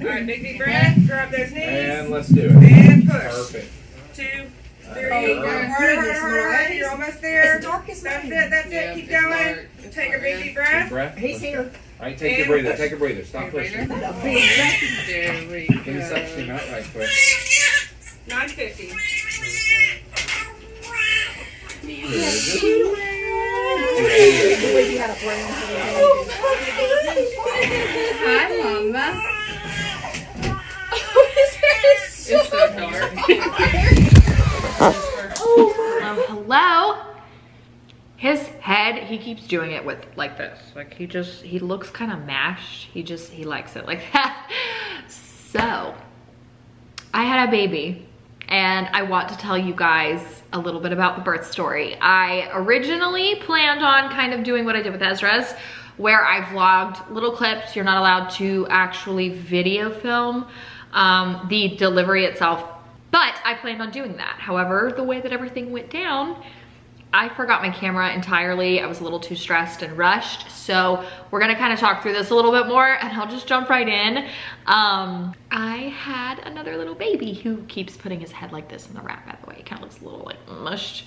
All right, big deep breath. Drop those knees. And let's do it. And push. Perfect. Two, three. Oh, harder, my harder, goodness, harder, harder. You're almost It's there. dark as That's it. That's Yeah, it. Keep going. Take a big dark. deep Deep breath. breath. He's here. All right, take your breather. push. Take a breather. Stop pushing. breather. That big. There we Give me go. some steam out right quick. 950. The way you had a brown hair. Hi, Mama. It's so dark. Hello, hello. His head, he keeps doing it with like this. Like he just, he looks kind of mashed. He just, he likes it like that. So, I had a baby and I want to tell you guys a little bit about the birth story. I originally planned on kind of doing what I did with Ezra's where I vlogged little clips. You're not allowed to actually video film um, the delivery itself, but I planned on doing that. However, the way that everything went down, I forgot my camera entirely. I was a little too stressed and rushed. So we're gonna kind of talk through this a little bit more and I'll just jump right in. Um, I had another little baby who keeps putting his head like this in the wrap, by the way. It kind of looks a little like mushed.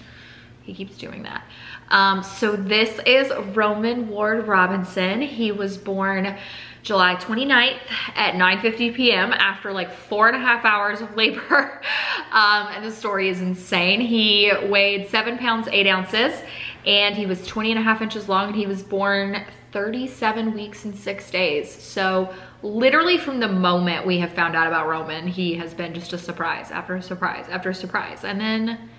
He keeps doing that. Um, so this is Roman Ward Robinson. He was born July 29th at 9.50 p.m. after like four and a half hours of labor. Um, and the story is insane. He weighed seven pounds, eight ounces, and he was 20 and a half inches long, and he was born 37 weeks and six days. So literally from the moment we have found out about Roman, he has been just a surprise after a surprise after a surprise. And then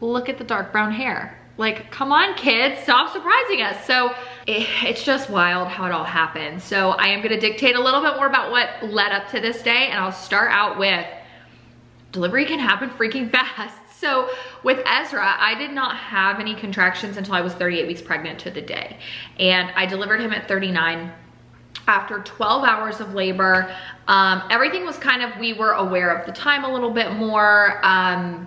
look at the dark brown hair. Like, come on kids, stop surprising us. So it, it's just wild how it all happened. So I am gonna dictate a little bit more about what led up to this day and I'll start out with delivery can happen freaking fast. So with Ezra, I did not have any contractions until I was 38 weeks pregnant to the day. And I delivered him at 39 after 12 hours of labor. Um, everything was kind of, we were aware of the time a little bit more. Um,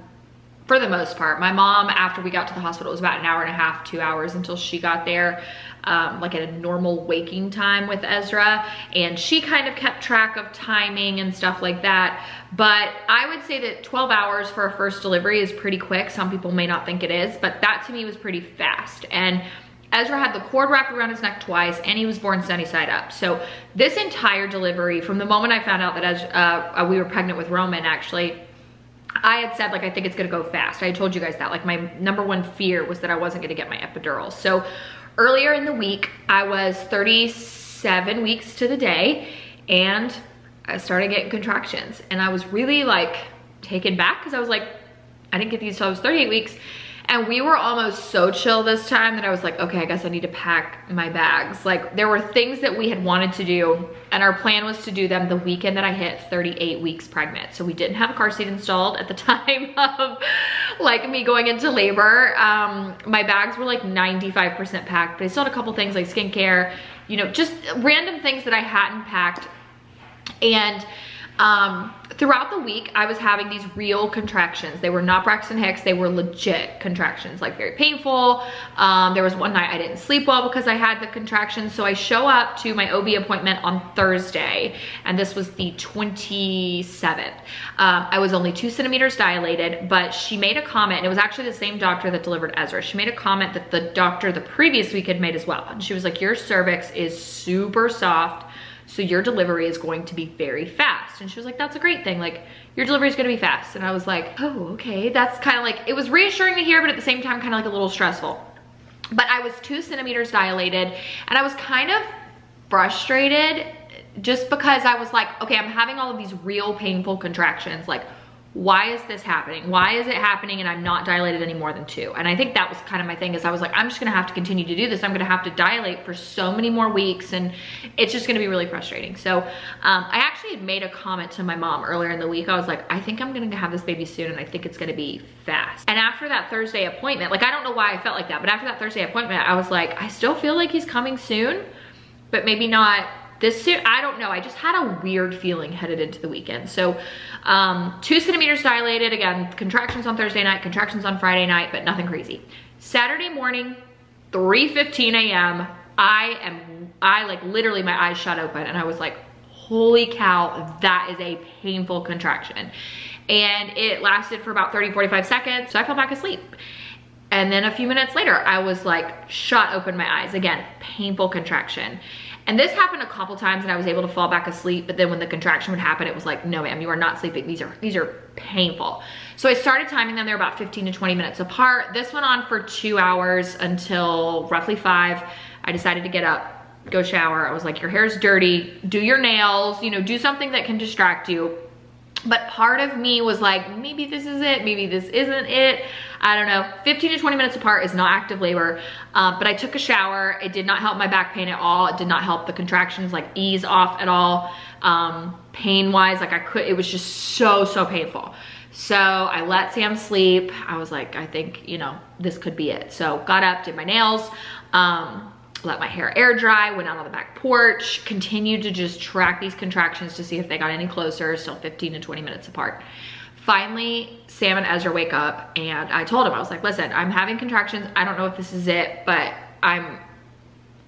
for the most part. My mom, after we got to the hospital, it was about an hour and a half, two hours until she got there, um, like at a normal waking time with Ezra. And she kind of kept track of timing and stuff like that. But I would say that 12 hours for a first delivery is pretty quick. Some people may not think it is, but that to me was pretty fast. And Ezra had the cord wrapped around his neck twice and he was born sunny side up. So this entire delivery, from the moment I found out that Ezra, uh, we were pregnant with Roman actually, I had said like I think it's gonna go fast. I told you guys that. Like my number one fear was that I wasn't gonna get my epidural. So earlier in the week, I was 37 weeks to the day and I started getting contractions. And I was really like taken back because I was like, I didn't get these till I was 38 weeks. And we were almost so chill this time that I was like, okay, I guess I need to pack my bags. Like there were things that we had wanted to do and our plan was to do them the weekend that I hit 38 weeks pregnant. So we didn't have a car seat installed at the time of like me going into labor. Um, my bags were like 95% packed, but I still had a couple things like skincare, you know, just random things that I hadn't packed. And um, throughout the week, I was having these real contractions. They were not Braxton Hicks. They were legit contractions, like very painful. Um, there was one night I didn't sleep well because I had the contractions. So I show up to my OB appointment on Thursday, and this was the 27th. Um, I was only two centimeters dilated, but she made a comment, and it was actually the same doctor that delivered Ezra. She made a comment that the doctor the previous week had made as well. And she was like, your cervix is super soft so your delivery is going to be very fast. And she was like, that's a great thing. Like your delivery is gonna be fast. And I was like, oh, okay. That's kind of like, it was reassuring to hear, but at the same time, kind of like a little stressful. But I was two centimeters dilated and I was kind of frustrated just because I was like, okay, I'm having all of these real painful contractions. Like, why is this happening? Why is it happening and I'm not dilated any more than two? And I think that was kind of my thing is I was like, I'm just gonna have to continue to do this. I'm gonna have to dilate for so many more weeks and it's just gonna be really frustrating. So um, I actually had made a comment to my mom earlier in the week. I was like, I think I'm gonna have this baby soon and I think it's gonna be fast. And after that Thursday appointment, like I don't know why I felt like that, but after that Thursday appointment, I was like, I still feel like he's coming soon, but maybe not this soon, I don't know. I just had a weird feeling headed into the weekend. So um, two centimeters dilated, again, contractions on Thursday night, contractions on Friday night, but nothing crazy. Saturday morning, 3.15 a.m., I am, I like literally my eyes shut open and I was like, holy cow, that is a painful contraction. And it lasted for about 30, 45 seconds. So I fell back asleep. And then a few minutes later, I was like shot open my eyes. Again, painful contraction. And this happened a couple times and I was able to fall back asleep, but then when the contraction would happen, it was like, no ma'am, you are not sleeping. These are, these are painful. So I started timing them. They're about 15 to 20 minutes apart. This went on for two hours until roughly five. I decided to get up, go shower. I was like, your hair's dirty, do your nails, you know, do something that can distract you. But part of me was like, maybe this is it, maybe this isn't it. I don't know. 15 to 20 minutes apart is not active labor, um, but I took a shower. It did not help my back pain at all. It did not help the contractions like ease off at all. Um, pain wise, like I could, it was just so, so painful. So I let Sam sleep. I was like, I think, you know, this could be it. So got up, did my nails. Um, let my hair air dry, went out on the back porch, continued to just track these contractions to see if they got any closer, still 15 to 20 minutes apart. Finally, Sam and Ezra wake up and I told him, I was like, listen, I'm having contractions. I don't know if this is it, but I'm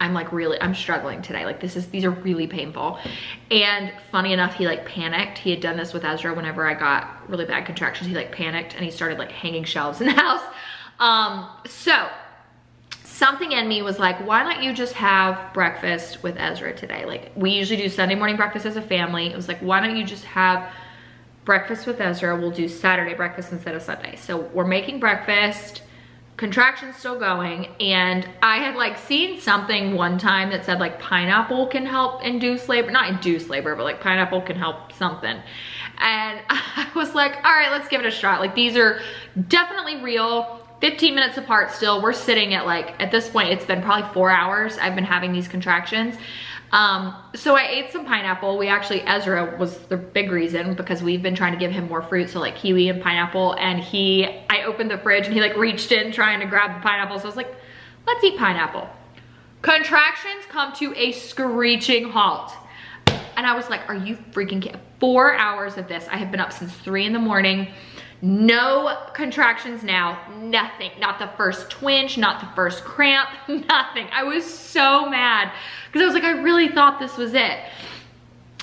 I'm like really, I'm struggling today. Like this is, these are really painful. And funny enough, he like panicked. He had done this with Ezra whenever I got really bad contractions. He like panicked and he started like hanging shelves in the house. Um, so something in me was like, why don't you just have breakfast with Ezra today? Like we usually do Sunday morning breakfast as a family. It was like, why don't you just have breakfast with Ezra? We'll do Saturday breakfast instead of Sunday. So we're making breakfast, contractions still going. And I had like seen something one time that said like pineapple can help induce labor, not induce labor, but like pineapple can help something. And I was like, all right, let's give it a shot. Like these are definitely real 15 minutes apart still. We're sitting at like, at this point, it's been probably four hours I've been having these contractions. Um, so I ate some pineapple. We actually, Ezra was the big reason because we've been trying to give him more fruit. So like kiwi and pineapple and he, I opened the fridge and he like reached in trying to grab the pineapple. So I was like, let's eat pineapple. Contractions come to a screeching halt. And I was like, are you freaking kidding? Four hours of this. I have been up since three in the morning. No contractions now, nothing. Not the first twinge, not the first cramp, nothing. I was so mad because I was like, I really thought this was it.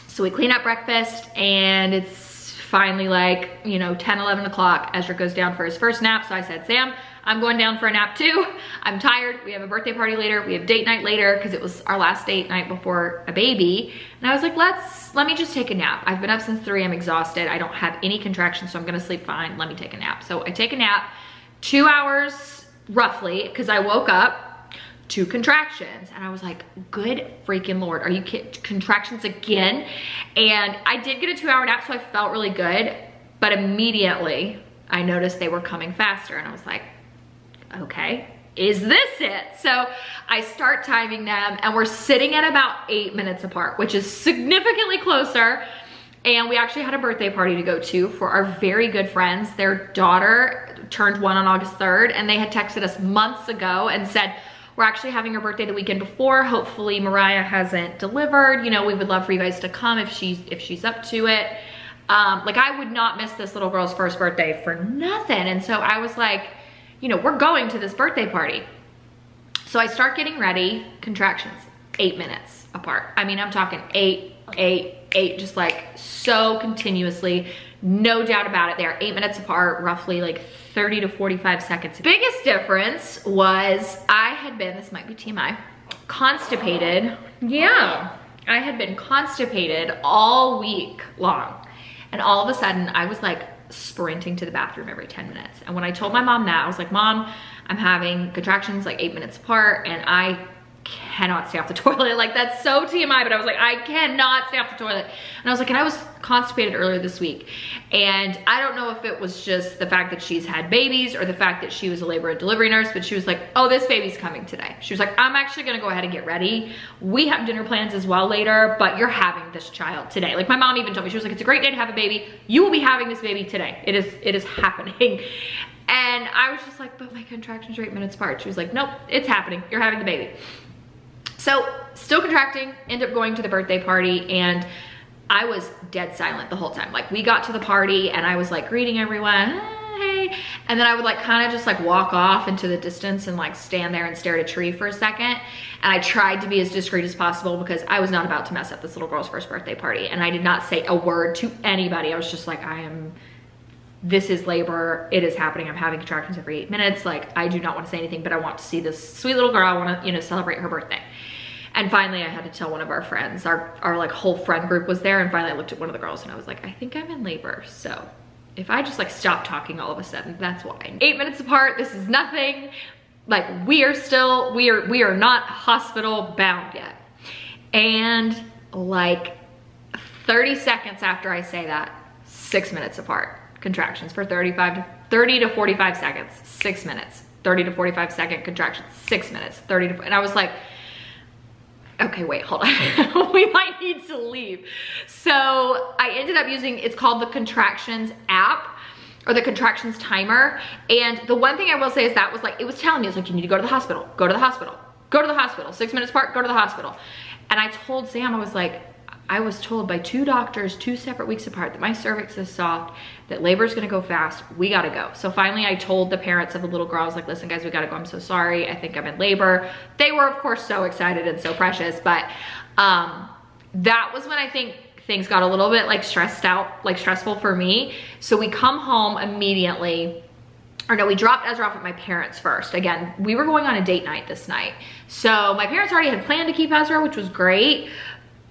So we clean up breakfast and it's finally like, you know, 10, 11 o'clock. Ezra goes down for his first nap. So I said, Sam, I'm going down for a nap too. I'm tired. We have a birthday party later. We have date night later because it was our last date night before a baby. And I was like, let's, let me just take a nap. I've been up since three. I'm exhausted. I don't have any contractions, so I'm going to sleep fine. Let me take a nap. So I take a nap, two hours roughly, because I woke up two contractions and I was like, good freaking Lord, are you? Contractions again? And I did get a two hour nap, so I felt really good, but immediately I noticed they were coming faster and I was like, okay, is this it? So I start timing them and we're sitting at about eight minutes apart, which is significantly closer. And we actually had a birthday party to go to for our very good friends. Their daughter turned one on August 3rd and they had texted us months ago and said, we're actually having her birthday the weekend before. Hopefully Moriah hasn't delivered. You know, we would love for you guys to come if she's, if she's up to it. Um, like I would not miss this little girl's first birthday for nothing. And so I was like, you know, we're going to this birthday party. So I start getting ready, contractions, eight minutes apart. I mean, I'm talking eight, eight, eight, just like so continuously. No doubt about it. They're eight minutes apart, roughly like 30 to 45 seconds. Biggest difference was I had been, this might be TMI, constipated. Yeah, I had been constipated all week long. And all of a sudden I was like sprinting to the bathroom every 10 minutes. And when I told my mom that, I was like, mom, I'm having contractions like eight minutes apart and I cannot stay off the toilet. Like that's so TMI, but I was like, I cannot stay off the toilet. And I was like, and I was constipated earlier this week. And I don't know if it was just the fact that she's had babies or the fact that she was a labor and delivery nurse, but she was like, oh, this baby's coming today. She was like, I'm actually gonna go ahead and get ready. We have dinner plans as well later, but you're having this child today. Like my mom even told me, she was like, it's a great day to have a baby. You will be having this baby today. It is, it is happening. And I was just like, but my contractions are eight minutes apart. She was like, nope, it's happening. You're having the baby. So still contracting, end up going to the birthday party and I was dead silent the whole time. Like we got to the party and I was like greeting everyone, hey. And then I would like kind of just like walk off into the distance and like stand there and stare at a tree for a second. And I tried to be as discreet as possible because I was not about to mess up this little girl's first birthday party. And I did not say a word to anybody. I was just like, I am, this is labor. It is happening. I'm having contractions every eight minutes. Like I do not want to say anything, but I want to see this sweet little girl. I want to, you know, celebrate her birthday. And finally I had to tell one of our friends, our, our like whole friend group was there. And finally I looked at one of the girls and I was like, I think I'm in labor. So if I just like stop talking all of a sudden, that's why. Eight minutes apart, this is nothing. Like we are still, we are, we are not hospital bound yet. And like 30 seconds after I say that, six minutes apart, contractions for 35 to 30 to 45 seconds, six minutes, 30 to 45 second contractions, six minutes, 30 to, and I was like, okay, wait, hold on. we might need to leave. So I ended up using, it's called the contractions app or the contractions timer. And the one thing I will say is that was like, it was telling me, it's like, you need to go to the hospital, go to the hospital, go to the hospital, six minutes apart, go to the hospital. And I told Sam, I was like, I was told by two doctors, two separate weeks apart, that my cervix is soft, that labor is gonna go fast, we gotta go. So finally I told the parents of the little girl, I was like, listen guys, we gotta go, I'm so sorry, I think I'm in labor. They were of course so excited and so precious, but um, that was when I think things got a little bit like stressed out, like stressful for me. So we come home immediately, or no, we dropped Ezra off at my parents first. Again, we were going on a date night this night. So my parents already had planned to keep Ezra, which was great.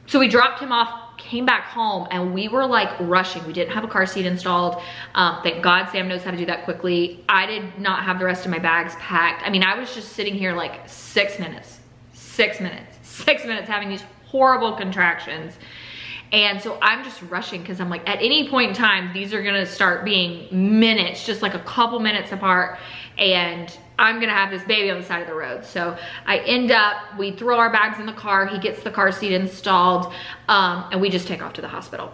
So we dropped him off, came back home, and we were like rushing. We didn't have a car seat installed. Um, thank God Sam knows how to do that quickly. I did not have the rest of my bags packed. I mean, I was just sitting here like six minutes, six minutes, six minutes having these horrible contractions. And so I'm just rushing because I'm like, at any point in time, these are gonna start being minutes, just like a couple minutes apart. And I'm gonna have this baby on the side of the road. So I end up, we throw our bags in the car, he gets the car seat installed, um, and we just take off to the hospital.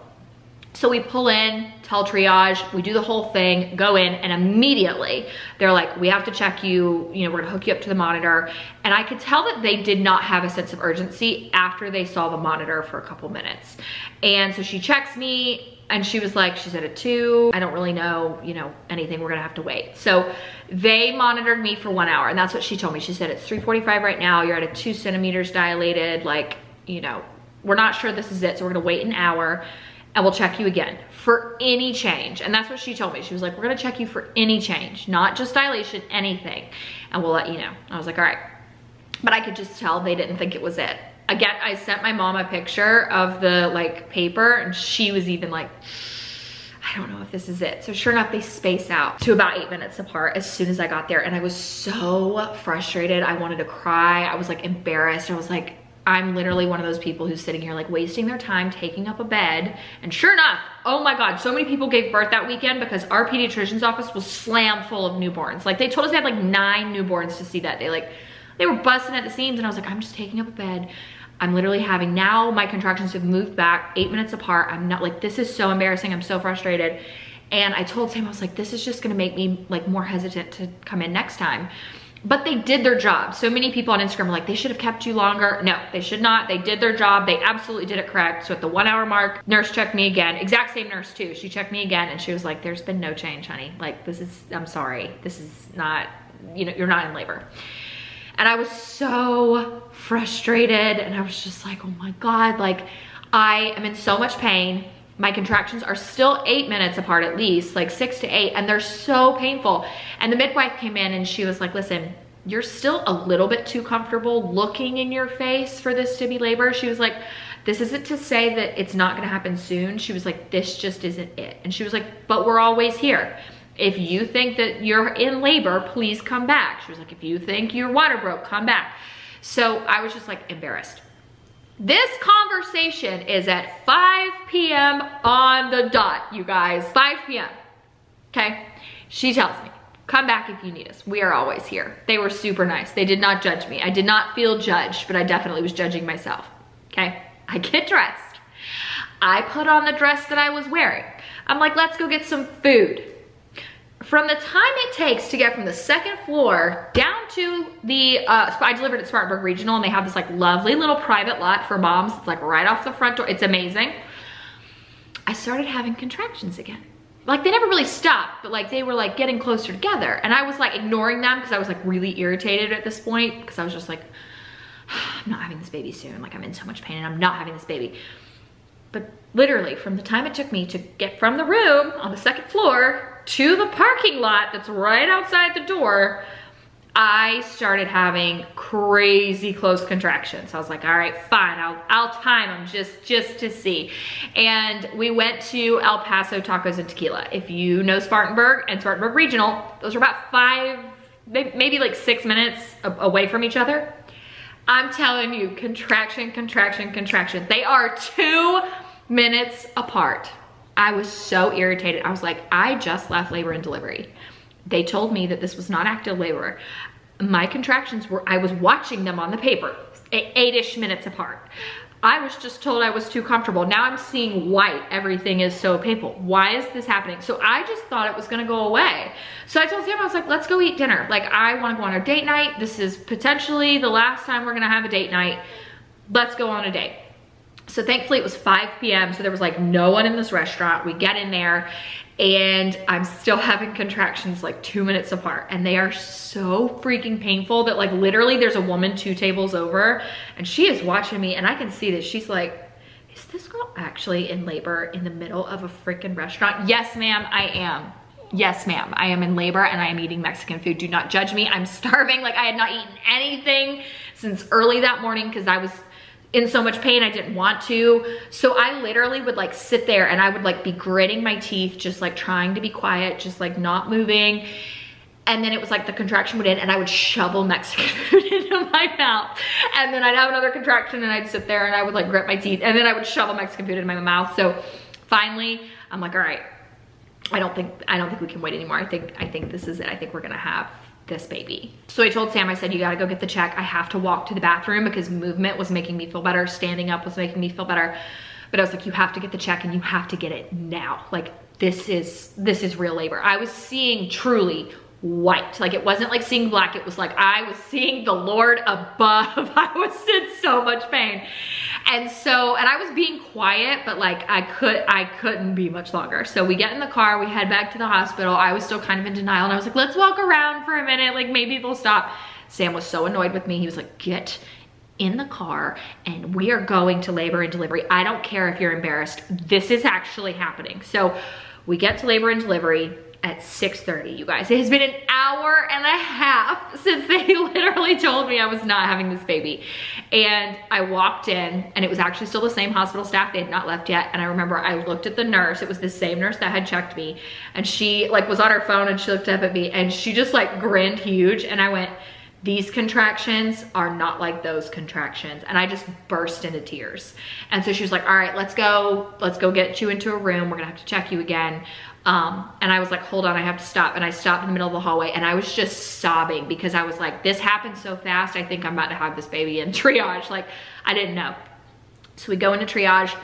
So we pull in, tell triage, we do the whole thing, go in, and immediately they're like, we have to check you, you know, we're gonna hook you up to the monitor. And I could tell that they did not have a sense of urgency after they saw the monitor for a couple minutes. And so she checks me and she was like, she's at a two. I don't really know, you know, anything, we're gonna have to wait. So they monitored me for one hour and that's what she told me. She said, it's 345 right now, you're at a two centimeters dilated, like, you know, we're not sure this is it, so we're gonna wait an hour and we'll check you again for any change. And that's what she told me. She was like, we're gonna check you for any change, not just dilation, anything. And we'll let you know. I was like, all right. But I could just tell they didn't think it was it. Again, I sent my mom a picture of the like paper and she was even like, I don't know if this is it. So sure enough, they space out to about eight minutes apart as soon as I got there. And I was so frustrated. I wanted to cry. I was like embarrassed. I was like, I'm literally one of those people who's sitting here like wasting their time taking up a bed. And sure enough, oh my God, so many people gave birth that weekend because our pediatrician's office was slam full of newborns. Like they told us they had like nine newborns to see that day. Like they were busting at the seams and I was like, I'm just taking up a bed. I'm literally having now my contractions have moved back eight minutes apart. I'm not like, this is so embarrassing. I'm so frustrated. And I told Sam, I was like, this is just gonna make me like more hesitant to come in next time but they did their job. So many people on Instagram are like, they should have kept you longer. No, they should not. They did their job. They absolutely did it correct. So at the one hour mark, nurse checked me again. Exact same nurse too. She checked me again and she was like, there's been no change, honey. Like this is, I'm sorry. This is not, you know, you're not in labor. And I was so frustrated and I was just like, oh my God, like I am in so much pain my contractions are still eight minutes apart at least, like six to eight, and they're so painful. And the midwife came in and she was like, listen, you're still a little bit too comfortable looking in your face for this to be labor. She was like, this isn't to say that it's not gonna happen soon. She was like, this just isn't it. And she was like, but we're always here. If you think that you're in labor, please come back. She was like, if you think your water broke, come back. So I was just like embarrassed. This conversation is at 5 p.m. on the dot, you guys. 5 p.m. Okay? She tells me, come back if you need us. We are always here. They were super nice. They did not judge me. I did not feel judged, but I definitely was judging myself. Okay? I get dressed. I put on the dress that I was wearing. I'm like, let's go get some food from the time it takes to get from the second floor down to the, uh, I delivered at Spartanburg Regional and they have this like lovely little private lot for moms. It's like right off the front door. It's amazing. I started having contractions again. like they never really stopped, but like they were like getting closer together. And I was like ignoring them because I was like really irritated at this point because I was just like, I'm not having this baby soon. Like I'm in so much pain and I'm not having this baby. But literally from the time it took me to get from the room on the second floor to the parking lot that's right outside the door, I started having crazy close contractions. I was like, all right, fine, I'll, I'll time them just, just to see. And we went to El Paso Tacos and Tequila. If you know Spartanburg and Spartanburg Regional, those are about five, maybe like six minutes away from each other. I'm telling you, contraction, contraction, contraction. They are two minutes apart. I was so irritated. I was like, I just left labor and delivery. They told me that this was not active labor. My contractions were, I was watching them on the paper, eight-ish minutes apart. I was just told I was too comfortable. Now I'm seeing white. Everything is so painful. Why is this happening? So I just thought it was gonna go away. So I told Sam, I was like, let's go eat dinner. Like I wanna go on a date night. This is potentially the last time we're gonna have a date night. Let's go on a date. So thankfully it was 5 p.m. So there was like no one in this restaurant. We get in there and I'm still having contractions like two minutes apart and they are so freaking painful that like literally there's a woman two tables over and she is watching me and I can see that she's like, is this girl actually in labor in the middle of a freaking restaurant? Yes, ma'am, I am. Yes, ma'am, I am in labor and I am eating Mexican food. Do not judge me. I'm starving. Like I had not eaten anything since early that morning because I was in so much pain I didn't want to. So I literally would like sit there and I would like be gritting my teeth, just like trying to be quiet, just like not moving. And then it was like the contraction would end and I would shovel Mexican food into my mouth. And then I'd have another contraction and I'd sit there and I would like grit my teeth and then I would shovel Mexican food into my mouth. So finally, I'm like, all right, I don't think, I don't think we can wait anymore. I think, I think this is it. I think we're gonna have this baby. So I told Sam, I said, you gotta go get the check. I have to walk to the bathroom because movement was making me feel better. Standing up was making me feel better. But I was like, you have to get the check and you have to get it now. Like this is, this is real labor. I was seeing truly white. Like it wasn't like seeing black. It was like I was seeing the Lord above. I was in so much pain. And so, and I was being quiet, but like I could, I couldn't be much longer. So we get in the car, we head back to the hospital. I was still kind of in denial and I was like, let's walk around for a minute. Like maybe they'll stop. Sam was so annoyed with me. He was like, get in the car and we are going to labor and delivery. I don't care if you're embarrassed. This is actually happening. So we get to labor and delivery at 6.30, you guys. It has been an hour and a half since they literally told me I was not having this baby. And I walked in and it was actually still the same hospital staff. They had not left yet. And I remember I looked at the nurse. It was the same nurse that had checked me. And she like was on her phone and she looked up at me and she just like grinned huge. And I went, these contractions are not like those contractions. And I just burst into tears. And so she was like, all right, let's go, let's go get you into a room. We're gonna have to check you again. Um, and I was like, hold on, I have to stop. And I stopped in the middle of the hallway and I was just sobbing because I was like, this happened so fast. I think I'm about to have this baby in triage. Like, I didn't know. So we go into triage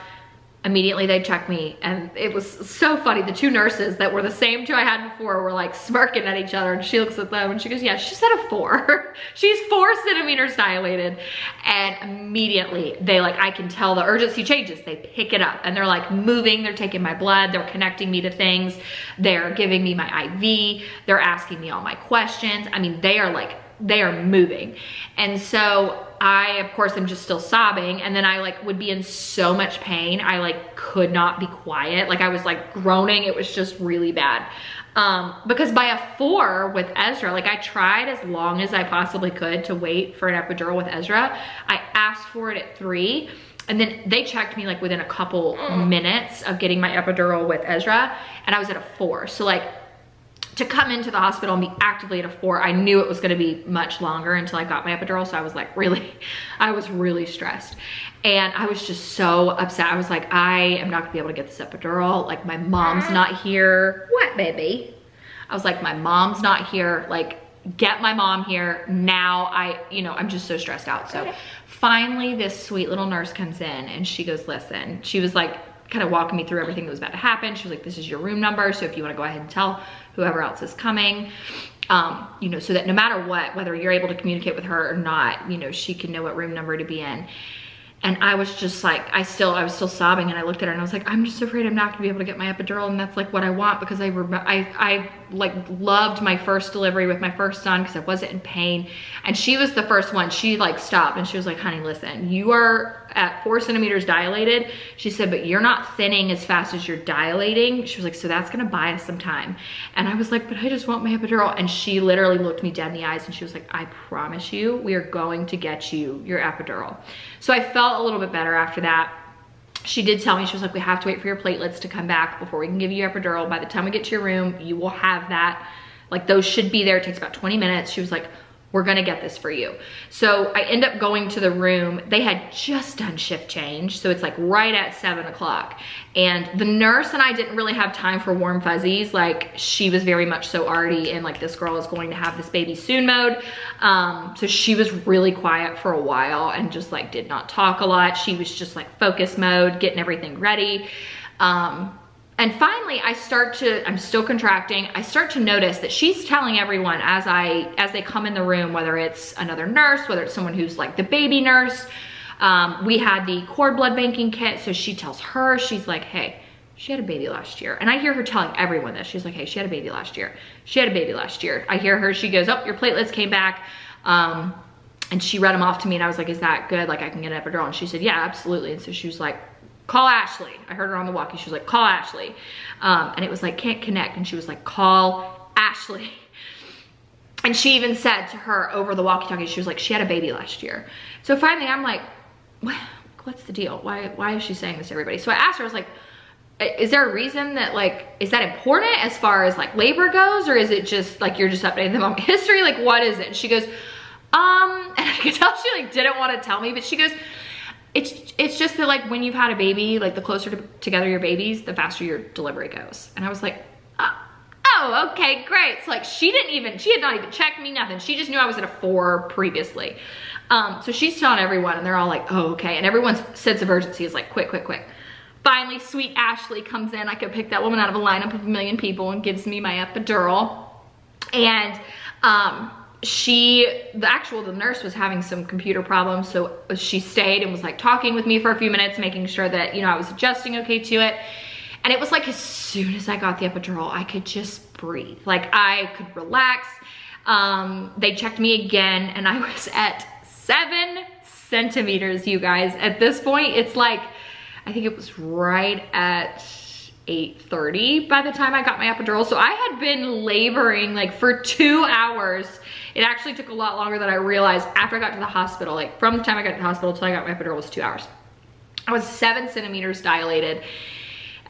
immediately they checked me and it was so funny. The two nurses that were the same two i had before were like smirking at each other and she looks at them and she goes yeah she's at a four. She's four centimeters dilated. And immediately they like i can tell the urgency changes. They pick it up and they're like moving. They're taking my blood. They're connecting me to things. They're giving me my iv they're asking me all my questions. I mean they are like they are moving. And so I, of course, am just still sobbing. And then I like would be in so much pain. I like could not be quiet. Like I was like groaning. It was just really bad. Um, because by a four with Ezra, like I tried as long as I possibly could to wait for an epidural with Ezra. I asked for it at three and then they checked me like within a couple mm. minutes of getting my epidural with Ezra and I was at a four. So like to come into the hospital and be actively at a four, I knew it was gonna be much longer until I got my epidural. So I was like, really, I was really stressed. And I was just so upset. I was like, I am not gonna be able to get this epidural. Like my mom's not here. What, baby? I was like, my mom's not here. Like, get my mom here now. I, you know, I'm just so stressed out. So finally this sweet little nurse comes in and she goes, listen, she was like, kind of walking me through everything that was about to happen. She was like, this is your room number. So if you wanna go ahead and tell whoever else is coming, um, you know, so that no matter what, whether you're able to communicate with her or not, you know, she can know what room number to be in. And I was just like, I still, I was still sobbing and I looked at her and I was like, I'm just afraid I'm not gonna be able to get my epidural and that's like what I want because I, I, I like loved my first delivery with my first son because I wasn't in pain. And she was the first one, she like stopped and she was like, honey, listen, you are at four centimeters dilated. She said, but you're not thinning as fast as you're dilating. She was like, so that's gonna buy us some time. And I was like, but I just want my epidural. And she literally looked me dead in the eyes and she was like, I promise you, we are going to get you your epidural. So I felt a little bit better after that. She did tell me, she was like, we have to wait for your platelets to come back before we can give you epidural. By the time we get to your room, you will have that. Like those should be there. It takes about 20 minutes. She was like, we're gonna get this for you. So I end up going to the room. They had just done shift change. So it's like right at seven o'clock. And the nurse and I didn't really have time for warm fuzzies. Like she was very much so already in like this girl is going to have this baby soon mode. Um, so she was really quiet for a while and just like did not talk a lot. She was just like focus mode, getting everything ready. Um, and finally, I start to, I'm still contracting. I start to notice that she's telling everyone as I, as they come in the room, whether it's another nurse, whether it's someone who's like the baby nurse. Um, we had the cord blood banking kit. So she tells her, she's like, hey, she had a baby last year. And I hear her telling everyone this. She's like, hey, she had a baby last year. She had a baby last year. I hear her, she goes, oh, your platelets came back. Um, and she read them off to me and I was like, is that good? Like I can get an epidural? And she said, yeah, absolutely. And so she was like, call Ashley. I heard her on the walkie. She was like, call Ashley. Um, and it was like, can't connect. And she was like, call Ashley. And she even said to her over the walkie-talkie, she was like, she had a baby last year. So finally I'm like, what's the deal? Why, why is she saying this to everybody? So I asked her, I was like, is there a reason that like, is that important as far as like labor goes? Or is it just like, you're just updating them on history? Like, what is it? And she goes, um, and I could tell she like didn't want to tell me, but she goes, it's it's just that like when you've had a baby, like the closer to, together your babies, the faster your delivery goes. And I was like, oh, oh, okay, great. So like she didn't even, she had not even checked me, nothing. She just knew I was at a four previously. Um, so she's telling everyone and they're all like, oh, okay. And everyone's sense of urgency is like, quick, quick, quick. Finally, sweet Ashley comes in. I could pick that woman out of a lineup of a million people and gives me my epidural. And um, she, the actual, the nurse was having some computer problems. So she stayed and was like talking with me for a few minutes, making sure that, you know, I was adjusting okay to it. And it was like as soon as I got the epidural, I could just breathe. Like I could relax. Um, they checked me again and I was at seven centimeters, you guys. At this point, it's like, I think it was right at 8.30 by the time I got my epidural. So I had been laboring like for two hours. It actually took a lot longer than I realized after I got to the hospital. Like from the time I got to the hospital till I got my epidural was two hours. I was seven centimeters dilated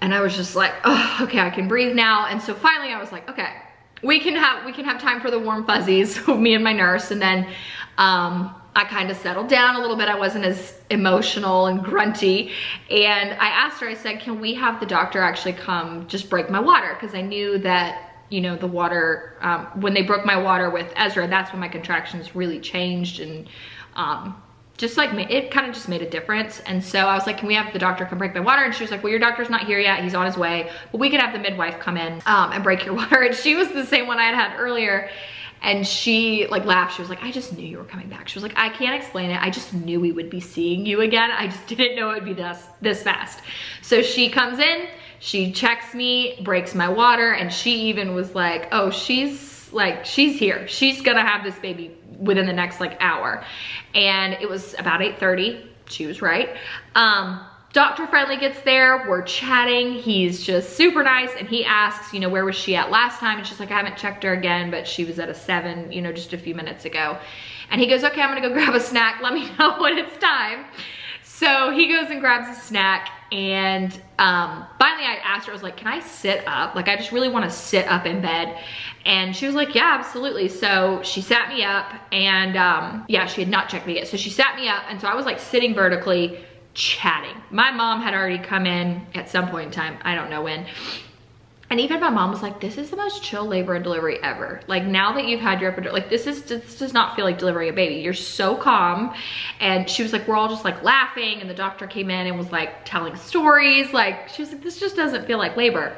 and I was just like, oh, okay, I can breathe now. And so finally I was like, okay, we can have, we can have time for the warm fuzzies, me and my nurse. And then um, I kind of settled down a little bit. I wasn't as emotional and grunty. And I asked her, I said, can we have the doctor actually come just break my water? Because I knew that, you know, the water, um, when they broke my water with Ezra, that's when my contractions really changed and um, just like, it kind of just made a difference. And so I was like, can we have the doctor come break my water? And she was like, well, your doctor's not here yet. He's on his way. But we can have the midwife come in um, and break your water. And she was the same one I had had earlier. And she like laughed. She was like, I just knew you were coming back. She was like, I can't explain it. I just knew we would be seeing you again. I just didn't know it would be this, this fast. So she comes in, she checks me, breaks my water. And she even was like, oh, she's like, she's here. She's gonna have this baby within the next like hour. And it was about 8.30. She was right. Um, Doctor Friendly gets there, we're chatting, he's just super nice, and he asks, you know, where was she at last time? And she's like, I haven't checked her again, but she was at a seven, you know, just a few minutes ago. And he goes, okay, I'm gonna go grab a snack, let me know when it's time. So he goes and grabs a snack, and um, finally I asked her, I was like, can I sit up? Like, I just really wanna sit up in bed. And she was like, yeah, absolutely. So she sat me up, and um, yeah, she had not checked me yet. So she sat me up, and so I was like sitting vertically, chatting. My mom had already come in at some point in time, I don't know when. And even my mom was like, this is the most chill labor and delivery ever. Like now that you've had your epidural, like this is, this does not feel like delivering a baby. You're so calm. And she was like, we're all just like laughing. And the doctor came in and was like telling stories. Like she was like, this just doesn't feel like labor.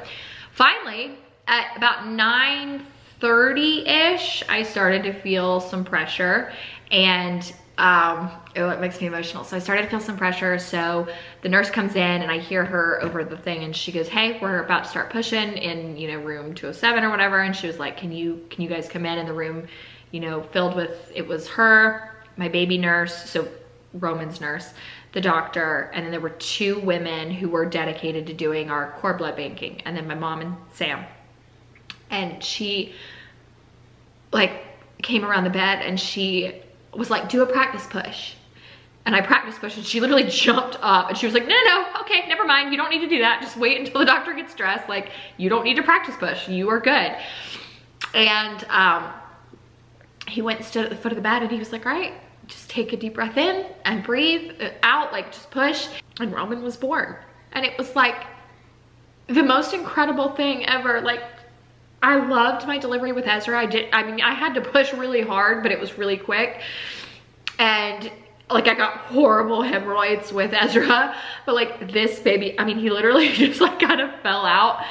Finally, at about 9 30-ish, I started to feel some pressure and um, oh, it makes me emotional. So I started to feel some pressure. So the nurse comes in and I hear her over the thing and she goes, hey, we're about to start pushing in, you know, room 207 or whatever. And she was like, can you, can you guys come in? And the room, you know, filled with, it was her, my baby nurse, so Roman's nurse, the doctor, and then there were two women who were dedicated to doing our cord blood banking. And then my mom and Sam. And she like came around the bed and she was like, do a practice push. And I practice pushed and she literally jumped up and she was like, no, no, no, okay, never mind. You don't need to do that. Just wait until the doctor gets dressed. Like, you don't need to practice push. You are good. And um, he went and stood at the foot of the bed and he was like, all right, just take a deep breath in and breathe out, like just push. And Roman was born. And it was like the most incredible thing ever. Like, I loved my delivery with Ezra. I did, I mean, I had to push really hard, but it was really quick. And like I got horrible hemorrhoids with Ezra, but like this baby, I mean, he literally just like kind of fell out.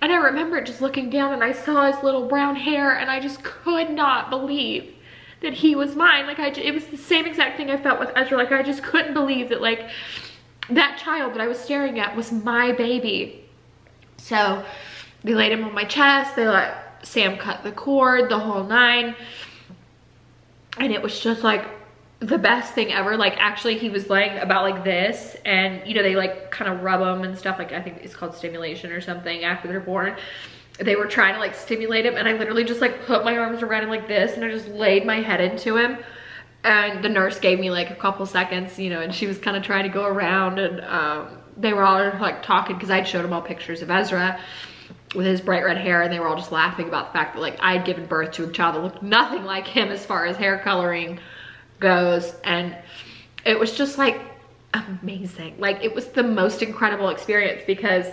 And I remember just looking down and I saw his little brown hair and I just could not believe that he was mine. Like I, it was the same exact thing I felt with Ezra. Like I just couldn't believe that like that child that I was staring at was my baby. So they laid him on my chest. They let Sam cut the cord, the whole nine. And it was just like the best thing ever. Like actually he was laying about like this and you know, they like kind of rub them and stuff. Like I think it's called stimulation or something after they're born. They were trying to like stimulate him and I literally just like put my arms around him like this and I just laid my head into him. And the nurse gave me like a couple seconds, you know, and she was kind of trying to go around and um, they were all like talking because I'd showed them all pictures of Ezra with his bright red hair and they were all just laughing about the fact that like I'd given birth to a child that looked nothing like him as far as hair coloring goes. And it was just like amazing. Like it was the most incredible experience because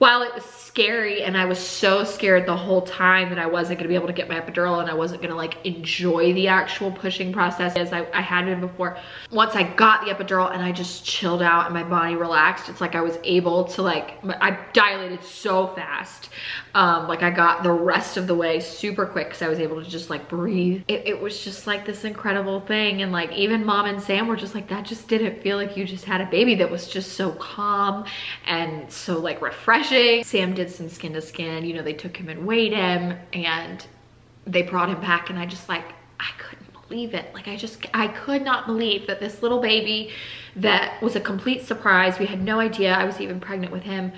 while it was scary and I was so scared the whole time that I wasn't gonna be able to get my epidural and I wasn't gonna like enjoy the actual pushing process as I, I had been before. Once I got the epidural and I just chilled out and my body relaxed, it's like I was able to like, I dilated so fast. Um, like I got the rest of the way super quick because I was able to just like breathe. It, it was just like this incredible thing. And like even mom and Sam were just like, that just didn't feel like you just had a baby that was just so calm and so like refreshing. Sam did some skin to skin, you know, they took him and weighed him and they brought him back and I just like, I couldn't believe it. Like I just, I could not believe that this little baby that was a complete surprise. We had no idea I was even pregnant with him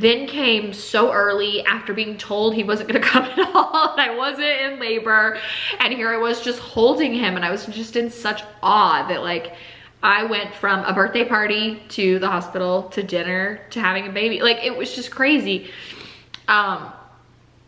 then came so early after being told he wasn't gonna come at all and I wasn't in labor and here I was just holding him and I was just in such awe that like I went from a birthday party to the hospital to dinner to having a baby like it was just crazy um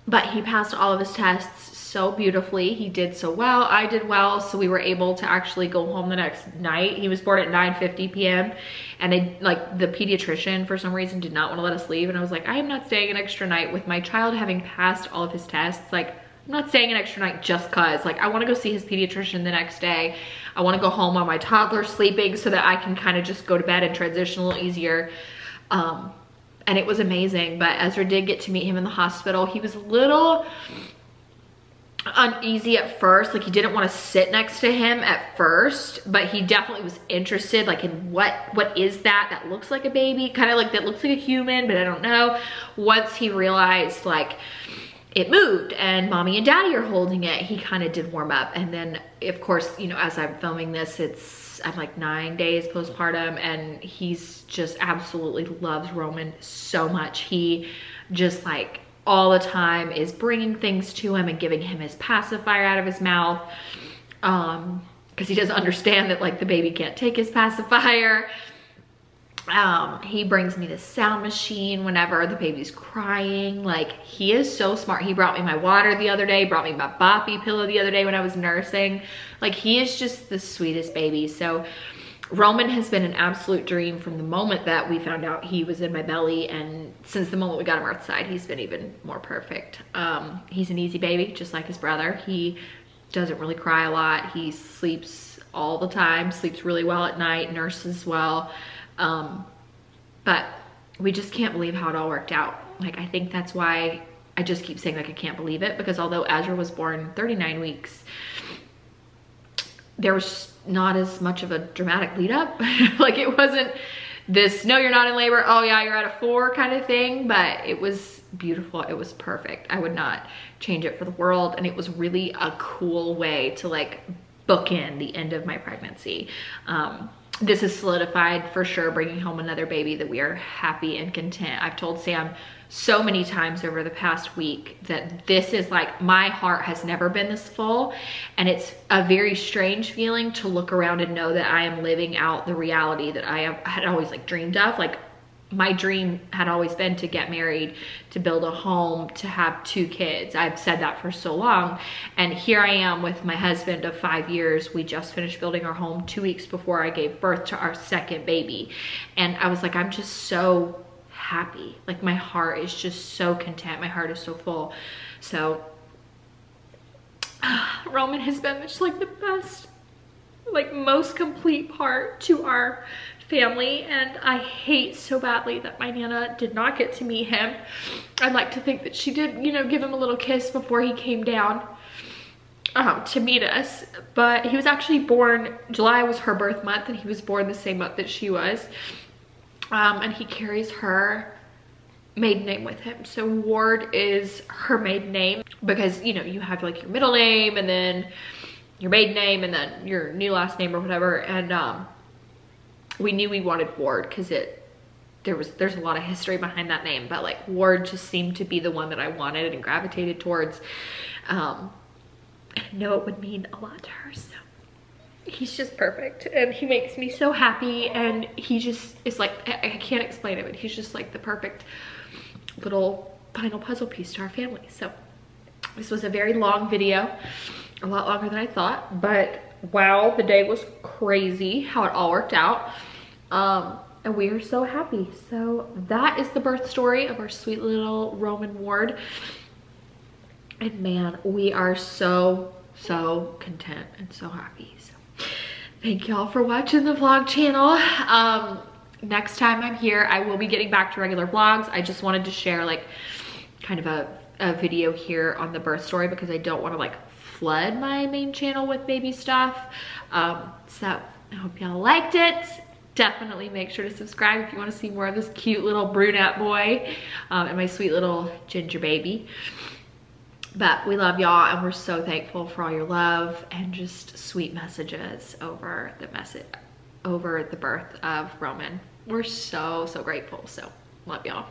but he passed all of his tests so beautifully. He did so well. I did well. So we were able to actually go home the next night. He was born at 9.50 p.m. And they, like the pediatrician for some reason did not want to let us leave. And I was like, I am not staying an extra night with my child having passed all of his tests. Like I'm not staying an extra night just cause. Like I want to go see his pediatrician the next day. I want to go home while my toddler's sleeping so that I can kind of just go to bed and transition a little easier. Um, and it was amazing. But Ezra did get to meet him in the hospital. He was a little uneasy at first like he didn't want to sit next to him at first but he definitely was interested like in what what is that that looks like a baby kind of like that looks like a human but i don't know once he realized like it moved and mommy and daddy are holding it. He kind of did warm up. And then of course you know as i'm filming this it's i'm like nine days postpartum and he's just absolutely loves roman so much. He just like all the time is bringing things to him and giving him his pacifier out of his mouth um because he doesn't understand that like the baby can't take his pacifier um he brings me the sound machine whenever the baby's crying like he is so smart he brought me my water the other day brought me my boppy pillow the other day when i was nursing like he is just the sweetest baby so Roman has been an absolute dream from the moment that we found out he was in my belly and since the moment we got him outside, he's been even more perfect. Um, he's an easy baby, just like his brother. He doesn't really cry a lot. He sleeps all the time, sleeps really well at night, nurses well. Um, but we just can't believe how it all worked out. Like, I think that's why I just keep saying like, I can't believe it because although Ezra was born 39 weeks, there was not as much of a dramatic lead up. like it wasn't this, no, you're not in labor. Oh yeah, you're at a four kind of thing, but it was beautiful. It was perfect. I would not change it for the world. And it was really a cool way to like book in the end of my pregnancy. Um, this is solidified for sure bringing home another baby that we are happy and content. I've told Sam so many times over the past week that this is like my heart has never been this full and it's a very strange feeling to look around and know that I am living out the reality that I have, had always like dreamed of like my dream had always been to get married, to build a home, to have two kids. I've said that for so long. And here I am with my husband of five years. We just finished building our home two weeks before I gave birth to our second baby. And I was like, I'm just so happy. Like my heart is just so content. My heart is so full. So Roman has been just like the best, like most complete part to our family and I hate so badly that my Nana did not get to meet him. I'd like to think that she did, you know, give him a little kiss before he came down um, to meet us. But he was actually born, July was her birth month and he was born the same month that she was. Um, and he carries her maiden name with him. So Ward is her maiden name because, you know, you have like your middle name and then your maiden name and then your new last name or whatever. And um, we knew we wanted Ward because it there was there's a lot of history behind that name, but like Ward just seemed to be the one that I wanted and gravitated towards. Um, I know it would mean a lot to her, so he's just perfect and he makes me so happy and he just is like I, I can't explain it, but he's just like the perfect little final puzzle piece to our family. So this was a very long video, a lot longer than I thought, but wow, the day was crazy how it all worked out. Um, and we are so happy. So that is the birth story of our sweet little Roman Ward. And man, we are so, so content and so happy. So thank y'all for watching the vlog channel. Um, next time I'm here, I will be getting back to regular vlogs. I just wanted to share like kind of a, a video here on the birth story because I don't want to like flood my main channel with baby stuff. Um, so I hope y'all liked it. Definitely make sure to subscribe if you want to see more of this cute little brunette boy um, and my sweet little ginger baby. But we love y'all and we're so thankful for all your love and just sweet messages over the message over the birth of Roman. We're so, so grateful. So love y'all.